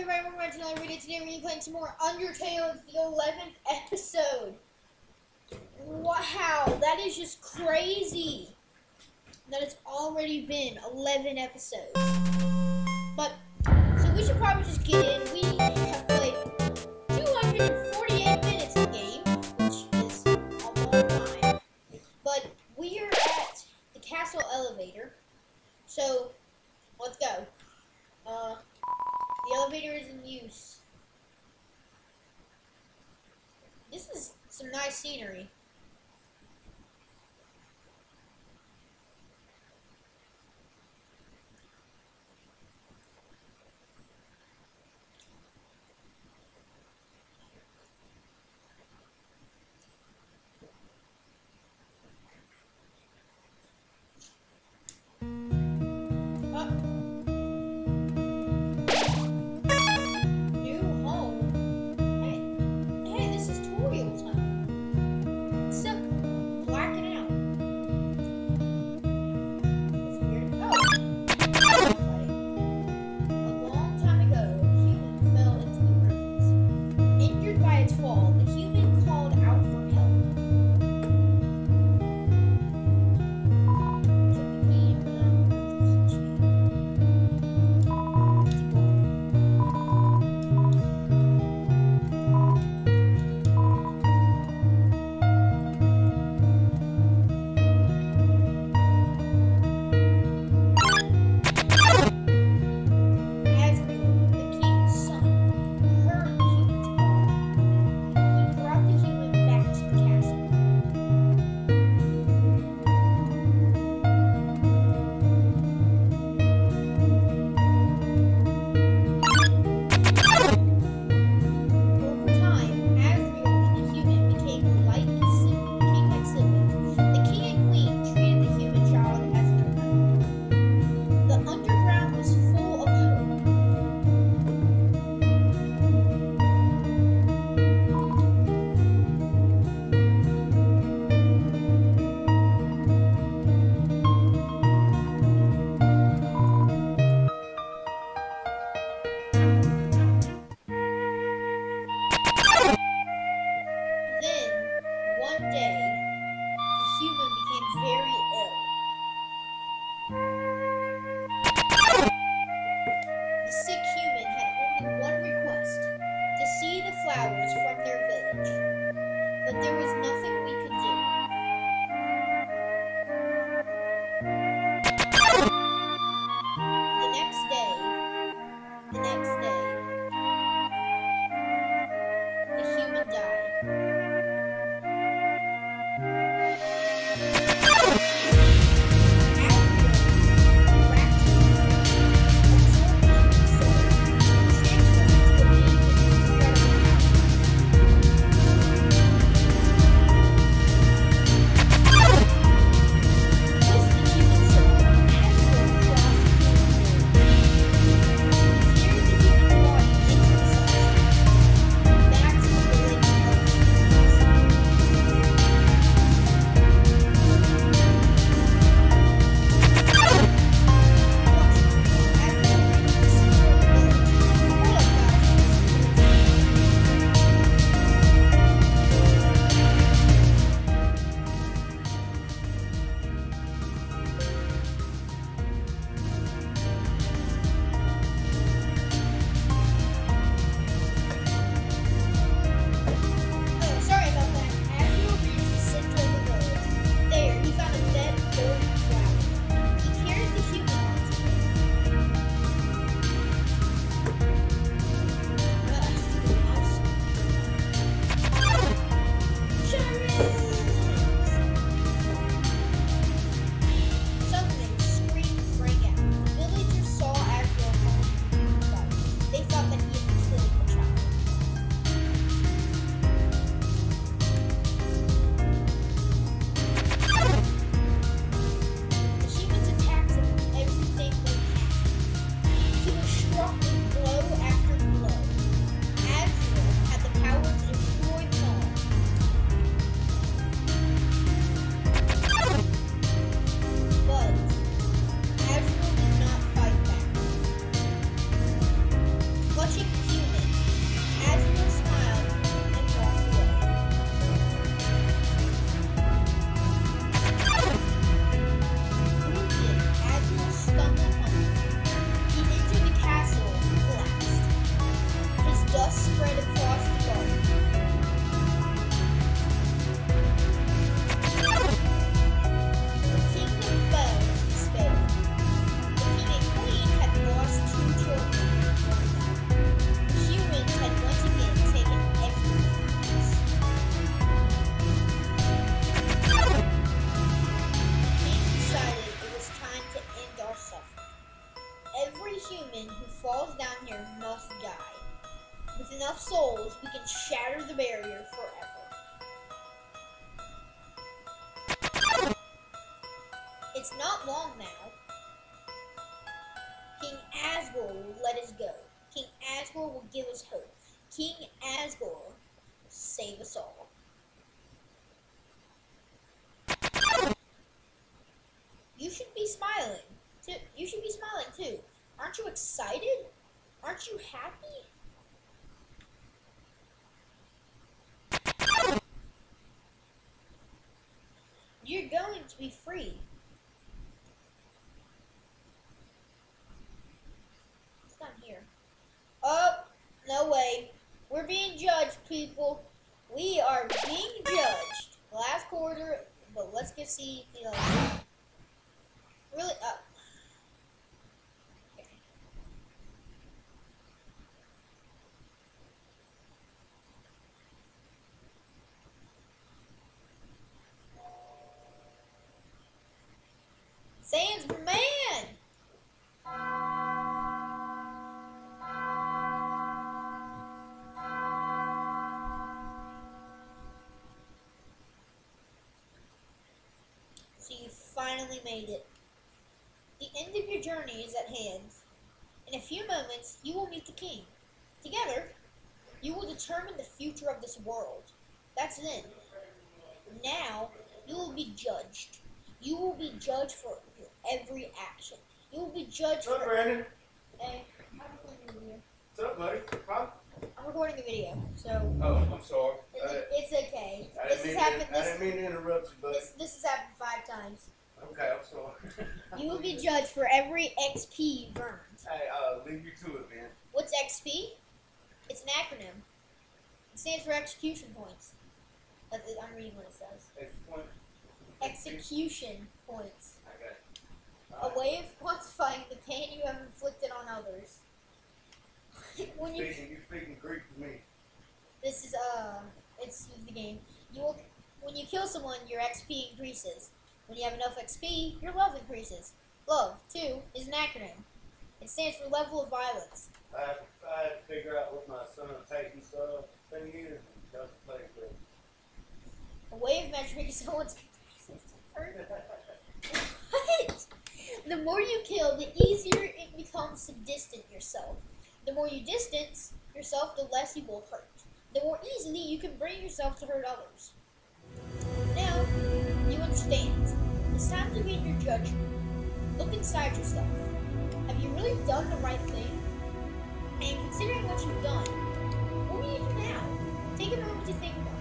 everybody, welcome back to another video. Today we're playing some more Undertale. It's the 11th episode. Wow, that is just crazy. That it's already been 11 episodes. But, so we should probably just get in scenery. 对 barrier forever. It's not long now. King Asgore will let us go. King Asgore will give us hope. King Asgore will save us all. You should be smiling. You should be smiling too. Aren't you excited? Aren't you happy? You're going to be free. It's not here. Oh, no way. We're being judged, people. We are being judged. Last quarter, but let's get see other. Really? Uh, okay. Sans man! So you finally made it. The end of your journey is at hand. In a few moments, you will meet the king. Together, you will determine the future of this world. That's then. Now, you will be judged. You will be judged for your every action. You will be judged What's up. Brandon? Hey, I'm recording a video. What's up, buddy? Huh? I'm recording a video, so Oh, I'm sorry. it, it's okay. I This has happened. to, I didn't mean to interrupt you, buddy. this this has happened five times. Okay, I'm sorry. You will be judged for every XP earned. Hey, uh, leave you to it, man. What's XP? It's an acronym. It stands for execution points. I'm reading what it says. Point. Execution points. Okay. A way of quantifying the pain you have inflicted on others. when you Speaking, you speaking Greek to me. this is uh it's the game. You will when you kill someone your XP increases. When you have enough XP, your love increases. Love, too, is an acronym. It stands for level of violence. I had, I had to figure out what my son Peyton's uh, thing is and doesn't play with. A way of measuring someone's What? The more you kill, the easier it becomes to distance yourself. The more you distance yourself, the less you will hurt. The more easily you can bring yourself to hurt others. Now, you understand. It's time to begin your judgment. Look inside yourself. Have you really done the right thing? And considering what you've done, what will you do now? Take a moment to think about this.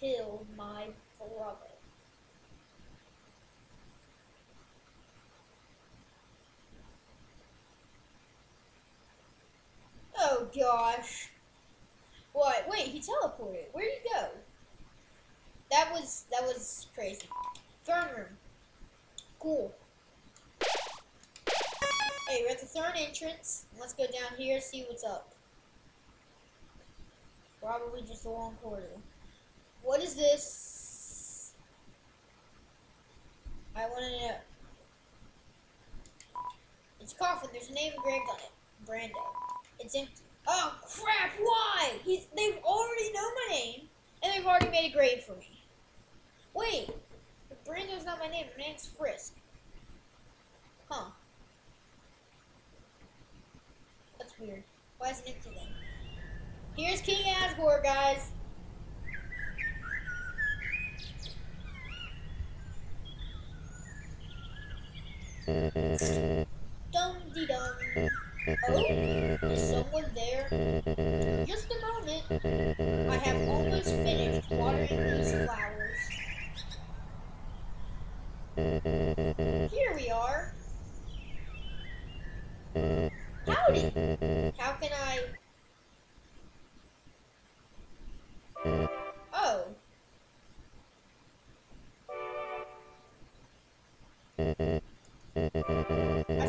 Kill my brother? Oh gosh. What? Wait, he teleported. Where'd he go? That was that was crazy. Throne room. Cool. Hey, we're at the throne entrance. Let's go down here and see what's up. Probably just a long corridor. What is this? I want to know. It's a coffin. There's a name engraved on it. Brando. It's empty. Oh crap! Why? He's, they've already known my name, and they've already made a grave for me. Wait, Brando's not my name. My name's Frisk. Huh. That's weird. Why is it empty then? Here's King Asgore, guys. Dum dee dum. Oh, is someone there? Just a moment. I have almost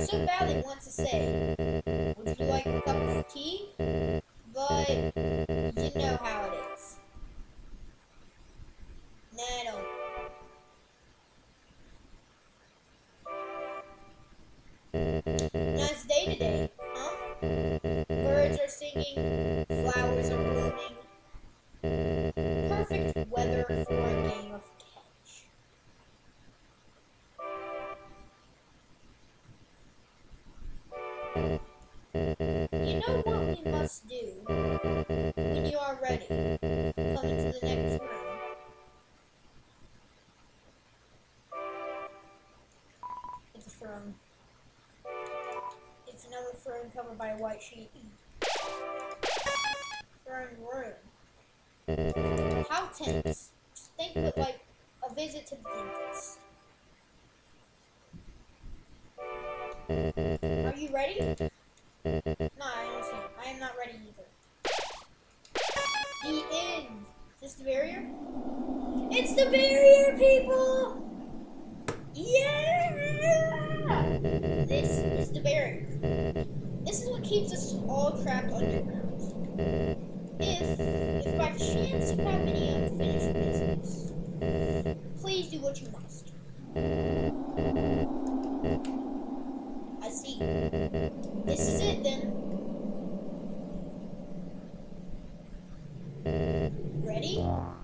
so badly want to say, would you like a cup of tea? But you know how it is. Nice day today, huh? Birds are singing, must do when you are ready. Come into the next room. It's a throne. It's another throne covered by a white sheet. Throne room. How tense. Just think of like a visit to the dentist. Are you ready? No, I understand. I am not ready either. The end. Is this the barrier? It's the barrier, people! Yeah! This is the barrier. This is what keeps us all trapped underground. If, if by chance you have any unfinished business, please do what you must. I see. This is it then. Ready?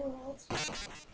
World.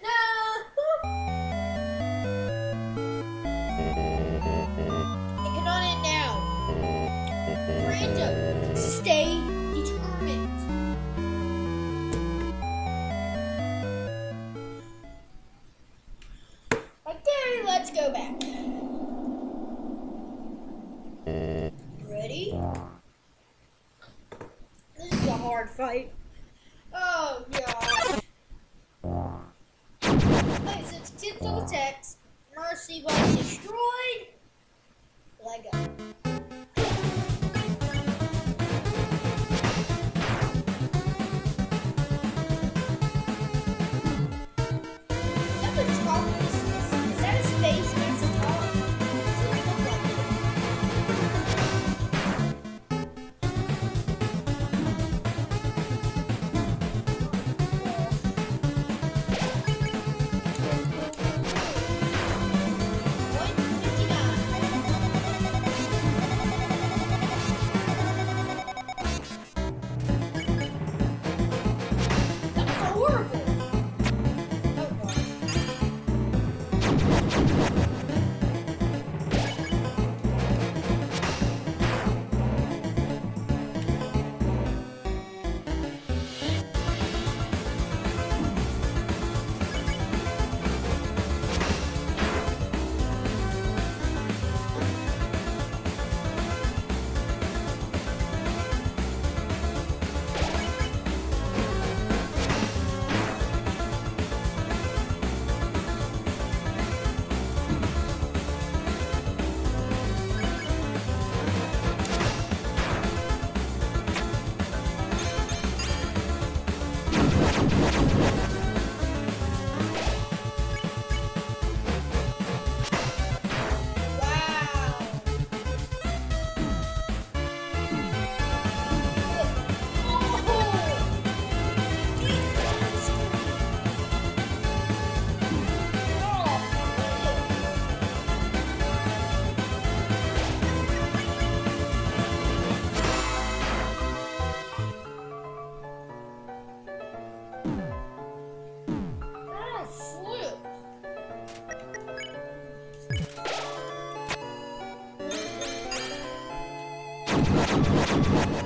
ハハハハ!